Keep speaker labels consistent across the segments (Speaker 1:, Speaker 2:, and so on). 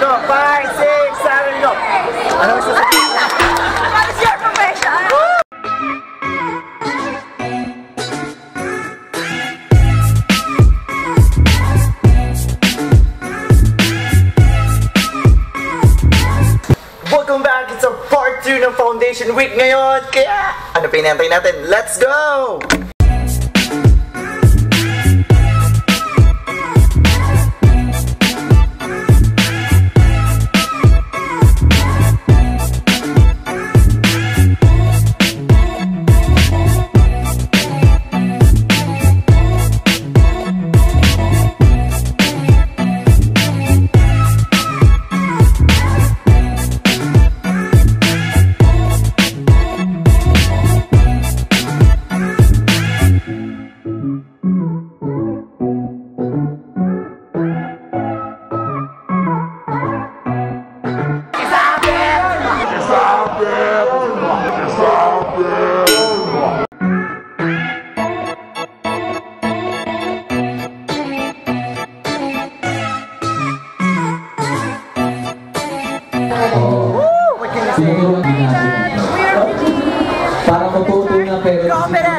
Speaker 1: go. Five, six, seven, go. I know Welcome back! It's a part 2 Foundation Week ngayon! Kaya, ano pa natin? Let's go!
Speaker 2: Para matuto ng parents.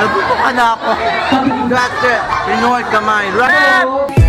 Speaker 2: Nagbubuka na ako. Grabe. Pinuhod kamay. Rap!